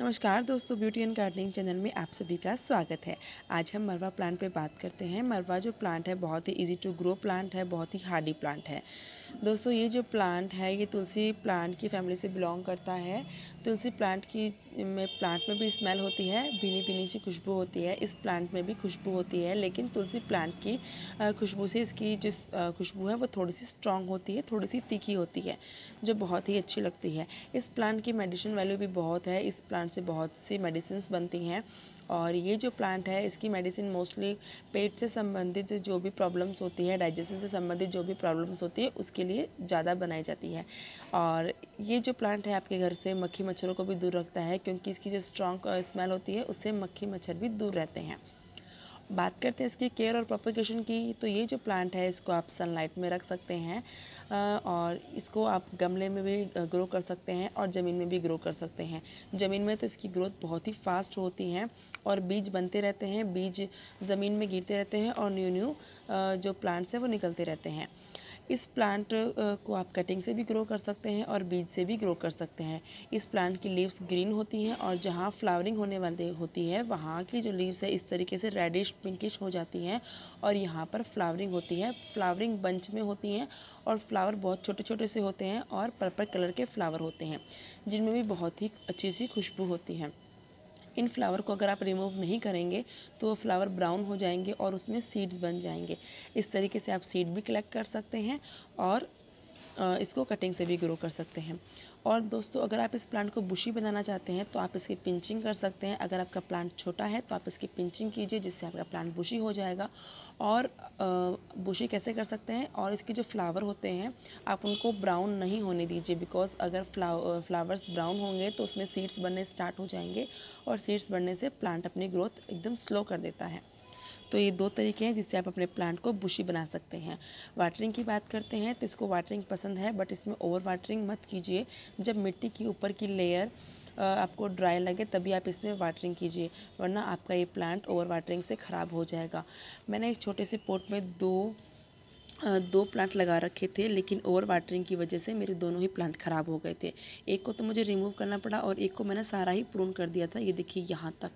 नमस्कार दोस्तों, beauty and gardening channel में आप सभी का स्वागत है। आज हम मरवा प्लांट पे बात करते हैं। मरवा जो प्लांट है, बहुत ही इजी टू ग्रो प्लांट है, बहुत ही हार्डी प्लांट है। दोस्तों, ये जो प्लांट है, ये तुलसी प्लांट की फैमिली से बिलोंग करता है। तुलसी प्लांट की, में प्लांट में भी स्मेल होती है भीनी भीनी सी खुशबू होती है, इस प्लांट में भी खुशबू होती है, लेकिन तुलसी प्लांट की खुशबू से इसकी जो खुशबू है, वो थोड़ी सी स्ट्रॉन्ग होती है, थोड़ी सी तीखी होती है, जो बहुत ही अच्छी लगती है। इस प्लांट की मेडिसिन वैल्यू भी बहुत है, इस प्लांट से बहुत सी मेडिसिन बनती हैं। और ये जो प्लांट है, इसकी मेडिसिन मोस्टली पेट से संबंधित जो भी प्रॉब्लम्स होती है डाइजेशन से संबंधित जो भी प्रॉब्लम्स होती है, उसके लिए ज़्यादा बनाई जाती है। और ये जो प्लांट है, आपके घर से मक्खी मच्छरों को भी दूर रखता है, क्योंकि इसकी जो स्ट्रॉन्ग स्मेल होती है, उससे मक्खी मच्छर भी दूर रहते हैं। बात करते हैं इसकी केयर और प्रोपोगेशन की तो ये जो प्लांट है, इसको आप सनलाइट में रख सकते हैं और इसको आप गमले में भी ग्रो कर सकते हैं और ज़मीन में भी ग्रो कर सकते हैं। ज़मीन में तो इसकी ग्रोथ बहुत ही फास्ट होती है और बीज बनते रहते हैं, बीज ज़मीन में गिरते रहते हैं और न्यू न्यू जो प्लांट्स हैं वो निकलते रहते हैं। इस प्लांट को आप कटिंग से भी ग्रो कर सकते हैं और बीज से भी ग्रो कर सकते हैं। इस प्लांट की लीव्स ग्रीन होती हैं और जहाँ फ्लावरिंग होने वाली होती है, वहाँ की जो लीव्स है, इस तरीके से रेडिश पिंकिश हो जाती हैं और यहाँ पर फ्लावरिंग होती है। फ्लावरिंग बंच में होती हैं और फ्लावर बहुत छोटे छोटे से होते हैं और पर्पल कलर के फ्लावर होते हैं, जिनमें भी बहुत ही अच्छी सी खुशबू होती है। इन फ्लावर को अगर आप रिमूव नहीं करेंगे तो वो फ्लावर ब्राउन हो जाएँगे और उसमें सीड्स बन जाएँगे। इस तरीके से आप सीड भी कलेक्ट कर सकते हैं और इसको कटिंग से भी ग्रो कर सकते हैं। और दोस्तों, अगर आप इस प्लांट को बुशी बनाना चाहते हैं तो आप इसकी पिंचिंग कर सकते हैं। अगर आपका प्लांट छोटा है तो आप इसकी पिंचिंग कीजिए, जिससे आपका प्लांट बुशी हो जाएगा। और बुशी कैसे कर सकते हैं? और इसके जो फ्लावर होते हैं, आप उनको ब्राउन नहीं होने दीजिए बिकॉज़ अगर फ्लावर फ्लावर्स ब्राउन होंगे तो उसमें सीड्स बनने स्टार्ट हो जाएँगे, और सीड्स बढ़ने से प्लांट अपनी ग्रोथ एकदम स्लो कर देता है। तो ये दो तरीके हैं जिससे आप अपने प्लांट को बुशी बना सकते हैं। वाटरिंग की बात करते हैं तो इसको वाटरिंग पसंद है बट इसमें ओवर वाटरिंग मत कीजिए। जब मिट्टी की ऊपर की लेयर आपको ड्राई लगे, तभी आप इसमें वाटरिंग कीजिए, वरना आपका ये प्लांट ओवर वाटरिंग से ख़राब हो जाएगा। मैंने एक छोटे से पोट में दो दो प्लांट लगा रखे थे, लेकिन ओवर वाटरिंग की वजह से मेरे दोनों ही प्लांट ख़राब हो गए थे। एक को तो मुझे रिमूव करना पड़ा और एक को मैंने सारा ही प्रून कर दिया था, ये देखिए यहाँ तक।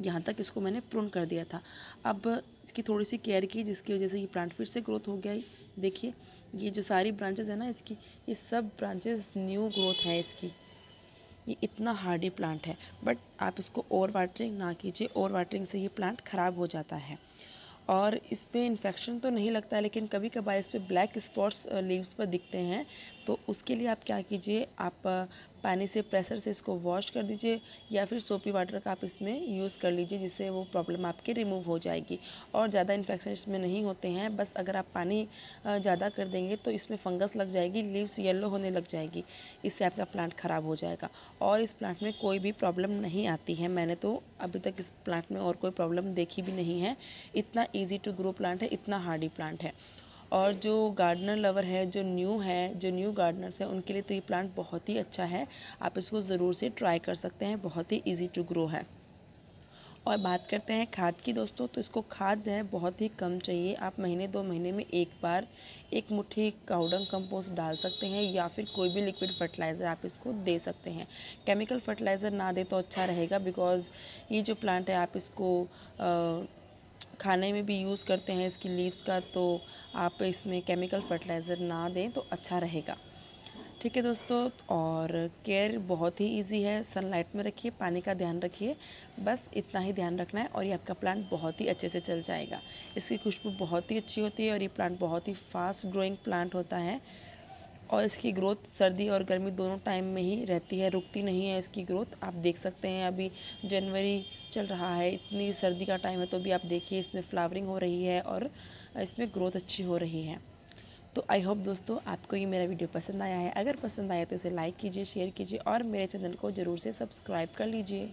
यहाँ तक इसको मैंने प्रून कर दिया था। अब इसकी थोड़ी सी केयर की, जिसकी वजह से ये प्लांट फिर से ग्रोथ हो गया देखिए, ये जो सारी ब्रांचेज है ना इसकी, ये सब ब्रांचेज न्यू ग्रोथ है इसकी। ये इतना हार्डी प्लांट है। बट आप इसको ओवर वाटरिंग ना कीजिए ओवर वाटरिंग से ये प्लांट ख़राब हो जाता है। और इस पर इन्फेक्शन तो नहीं लगता है लेकिन कभी कभार इस पर ब्लैक स्पॉट्स लीव्स पर दिखते हैं। तो उसके लिए आप क्या कीजिए, आप पानी से प्रेशर से इसको वॉश कर दीजिए या फिर सोपी वाटर का आप इसमें यूज़ कर लीजिए, जिससे वो प्रॉब्लम आपकी रिमूव हो जाएगी। और ज़्यादा इन्फेक्शन इसमें नहीं होते हैं, बस अगर आप पानी ज़्यादा कर देंगे तो इसमें फंगस लग जाएगी लीव्स येलो होने लग जाएगी। इससे आपका प्लांट ख़राब हो जाएगा। और इस प्लांट में कोई भी प्रॉब्लम नहीं आती है। मैंने तो अभी तक इस प्लांट में और कोई प्रॉब्लम देखी भी नहीं है। इतना ईजी टू ग्रो प्लांट है, इतना हार्डी प्लांट है। और जो गार्डनर लवर है जो न्यू है जो न्यू गार्डनर्स हैं उनके लिए तो ये प्लांट बहुत ही अच्छा है। आप इसको ज़रूर से ट्राई कर सकते हैं बहुत ही इजी टू ग्रो है। और बात करते हैं खाद की दोस्तों तो इसको खाद जो है बहुत ही कम चाहिए। आप महीने दो महीने में एक बार एक मुट्ठी काउडंग कंपोस्ट डाल सकते हैं या फिर कोई भी लिक्विड फर्टिलाइज़र आप इसको दे सकते हैं। केमिकल फर्टिलाइज़र ना दे तो अच्छा रहेगा बिकॉज़ ये जो प्लांट है आप इसको आ, खाने में भी यूज़ करते हैं इसकी लीव्स का तो आप इसमें केमिकल फर्टिलाइज़र ना दें तो अच्छा रहेगा। ठीक है दोस्तों, और केयर बहुत ही इजी है। सनलाइट में रखिए, पानी का ध्यान रखिए। बस इतना ही ध्यान रखना है और ये आपका प्लांट बहुत ही अच्छे से चल जाएगा। इसकी खुशबू बहुत ही अच्छी होती है और ये प्लांट बहुत ही फास्ट ग्रोइंग प्लांट होता है। और इसकी ग्रोथ सर्दी और गर्मी दोनों टाइम में ही रहती है, रुकती नहीं है इसकी ग्रोथ आप देख सकते हैं, अभी जनवरी चल रहा है, इतनी सर्दी का टाइम है तो भी आप देखिए, इसमें फ्लावरिंग हो रही है और इसमें ग्रोथ अच्छी हो रही है। तो आई होप दोस्तों, आपको ये मेरा वीडियो पसंद आया है। अगर पसंद आया तो इसे लाइक कीजिए शेयर कीजिए और मेरे चैनल को ज़रूर से सब्सक्राइब कर लीजिए।